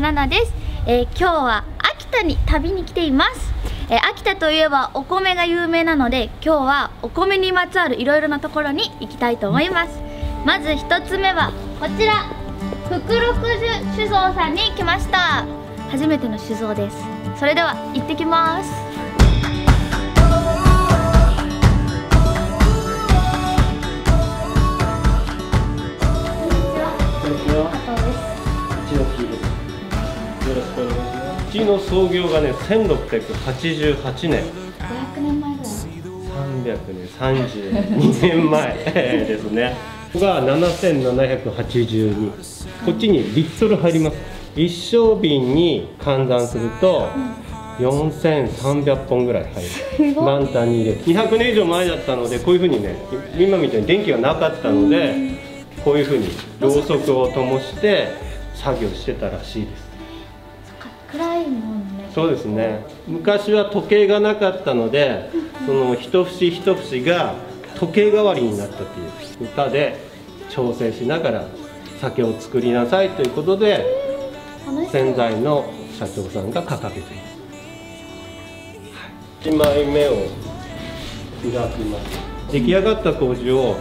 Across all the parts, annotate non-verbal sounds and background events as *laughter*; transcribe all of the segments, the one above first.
奈です、えー今日は秋田に旅に来ています、えー秋田といえばお米が有名なので今日はお米にまつわるいろいろなところに行きたいと思います。まず1つ目はこちら。福六寿酒造さんに来ました。初めての酒造です。それでは行ってきます。ちの創業がね、1688年、500年前ぐらい300年、32年前ですね。が7782。こっちにリットル入ります。一升瓶に換算すると。4300本ぐらい入る満タンに入れて200年以上前だったのでこういうふうにね今みたいに電気がなかったのでこういうふうにろうそくを灯して作業してたらしいです暗いもんね。そうですね。昔は時計がなかったのでその一節一節が時計代わりになったという歌で調整しながら酒を作りなさいということで先代の社長さんが掲げています1枚目を開きます。出来上がった麹を、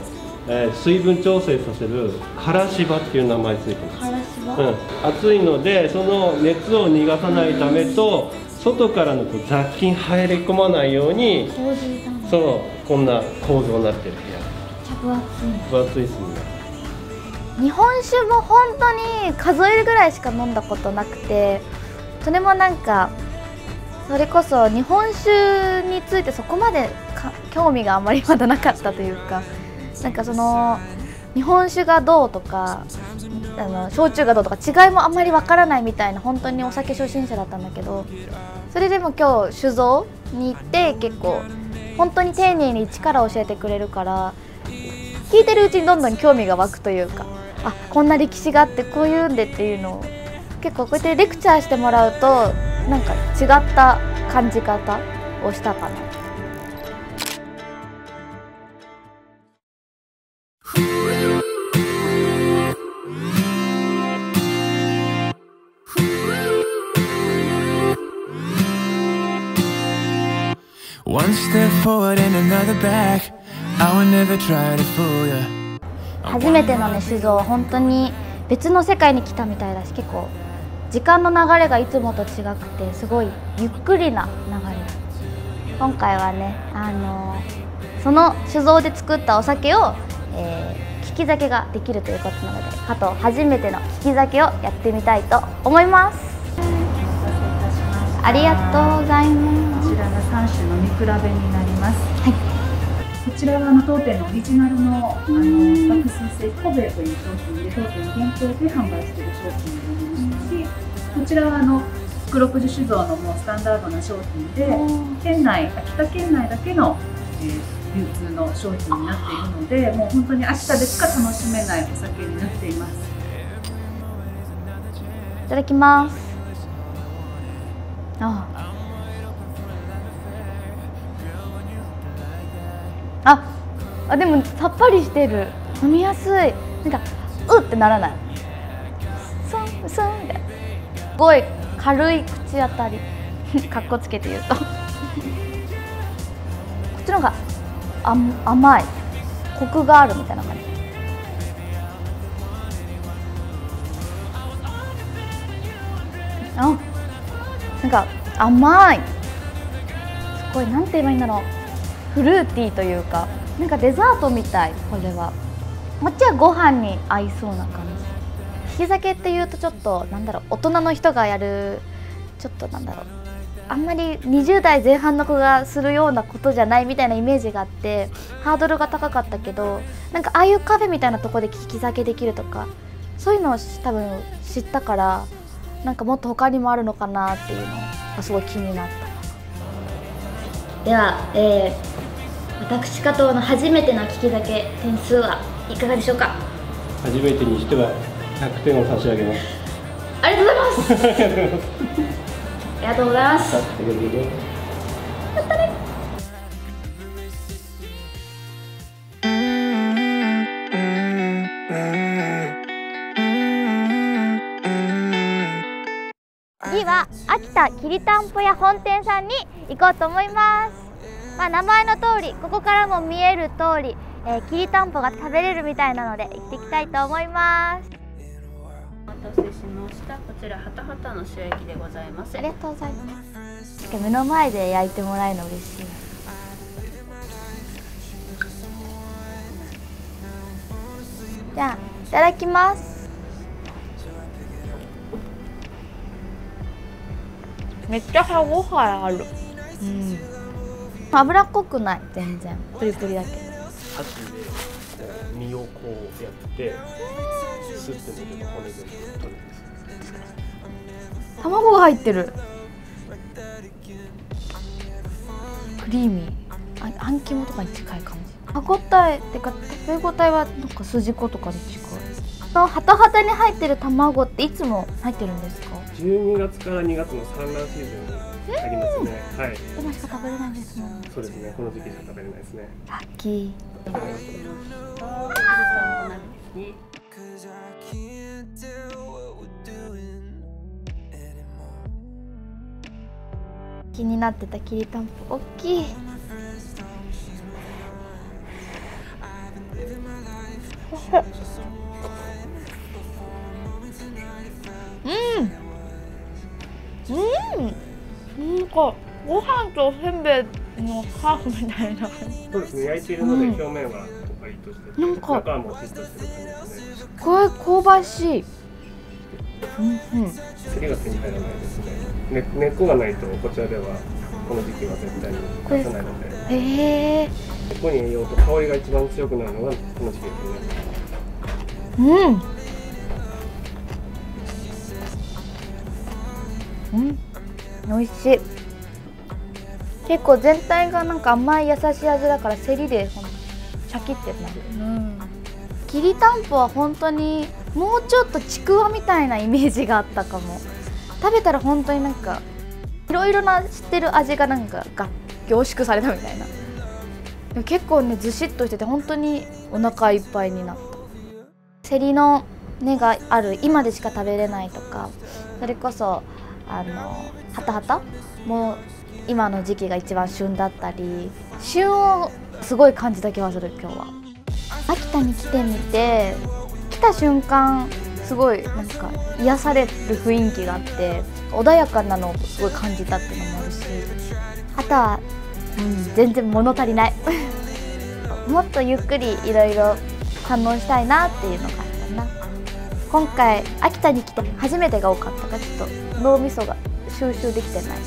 えー水分調整させるからし場っていう名前ついてますうん、暑いのでその熱を逃がさないためと外からのこう雑菌入り込まないようにそうこんな構造になってる部屋。分厚いですね。日本酒も本当に数えるぐらいしか飲んだことなくてそれもなんかそれこそ日本酒についてそこまでか興味があまりまだなかったというかなんかその日本酒がどうとかあの焼酎がどうとか違いもあんまりわからないみたいな本当にお酒初心者だったんだけどそれでも今日酒造に行って結構本当に丁寧に一から教えてくれるから聞いてるうちにどんどん興味が湧くというかあこんな歴史があってこういうんでっていうのを結構こうやってレクチャーしてもらうとなんか違った感じ方をしたかな。Step forward and another back. I will never try to fool you. 初めてのね酒造は本当に別の世界に来たみたいだし結構時間の流れがいつもと違くてすごいゆっくりな流れ今回はねあのその酒造で作ったお酒を、えー利き酒ができるということなのであと初めての利き酒をやってみたいと思いますありがとうございますこちらが3種の見比べになります。こちらはあの当店のオリジナルのあの爆水性コベという商品で当店限定で販売している商品になりますし、こちらはあの福六十酒造のもうスタンダードな商品で県内秋田県内だけの、えー流通の商品になっているので、もう本当に秋田でしか楽しめないお酒になっています。いただきますああ。あでもさっぱりしてる。飲みやすい。なんかうってならない。スンスンってすごい軽い口当たり。*laughs* かっこつけて言うと。こっちの方があ甘い。コクがあるみたいな感じ。なんか甘い。すごいなんて言えばいいんだろう。フルーティーというか。なんかデザートみたいこれは。こっちはご飯に合いそうな感じ。引き酒っていうとちょっとなんだろう。大人の人がやるちょっとなんだろう。あんまり20代前半の子がするようなことじゃないみたいなイメージがあってハードルが高かったけどなんかああいうカフェみたいなとこで利き酒できるとかそういうのを多分知ったからなんかもっと他にもあるのかなっていうのがすごい気になった。では、えー、私加藤の初めての利き酒点数はいかがでしょうか？初めてにしては100点を差し上げます。ありがとうございます。*laughs* ありがとうございますは秋田きりたんぽ屋本店さんに行こうと思います、まあ、名前の通りここからも見える通り、えー、きりたんぽが食べれるみたいなので行ってきたいと思いますお待たせしました。こちらハタハタの塩焼きでございます。ありがとうございます目の前で焼いてもらえるの嬉しいじゃあいただきますめっちゃ歯ごたえある。うん。脂っこくない全然。プリプリだけ。ど箸でこう身をこうやってスッて抜けた骨全部取るんです卵が入ってる。クリーミー。ああん肝とかに近い感じ歯ごたえってか食べ応えはなんか筋子とかに近い。そのハタハタに入ってる卵っていつも入ってるんですか？12月から2月の産卵シーズンにありますね。はい。今しか食べれないんですもんそうですね。この時期しか食べれないですねラッキー.気になってたきりたんぽ大きい *laughs* うん。うんなんかご飯とせんべいのハーフみたいな。そうですね。焼いているのでうん表面はパリッとしてて、なんか中はもうしっとしてる感じですねすごい香ばしい。うん。うん。が手に入らないですね。ね根っこがないとこちらではこの時期は絶対に出さないので。へえ根っこに栄養と香りが一番強くなるのがこの時期ですねうん。うん美味しい。結構全体がなんか甘い優しい味だからセリでシャキってなる。うん。きりたんぽは本当にもうちょっとちくわみたいなイメージがあったかも。食べたら本当になんかいろいろな知ってる味がなんかが凝縮されたみたいな。でも結構ねずしっとしてて本当にお腹いっぱいになった。セリの根がある今でしか食べれないとかそれこそあのハタハタ？も今の時期が一番旬だったり旬をすごい感じた気がする今日は。秋田に来てみて来た瞬間すごいなんか癒される雰囲気があって穏やかなのをすごい感じたっていうのもあるしあとは、うん、全然物足りない。*laughs* もっとゆっくりいろいろ堪能したいなっていうのがあったな。今回秋田に来て初めてが多かったからちょっと脳みそが収集できてない。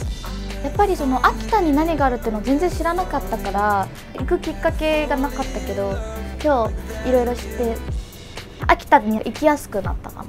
やっぱりその秋田に何があるっていうのを全然知らなかったから行くきっかけがなかったけど今日いろいろ知って秋田に行きやすくなったかも。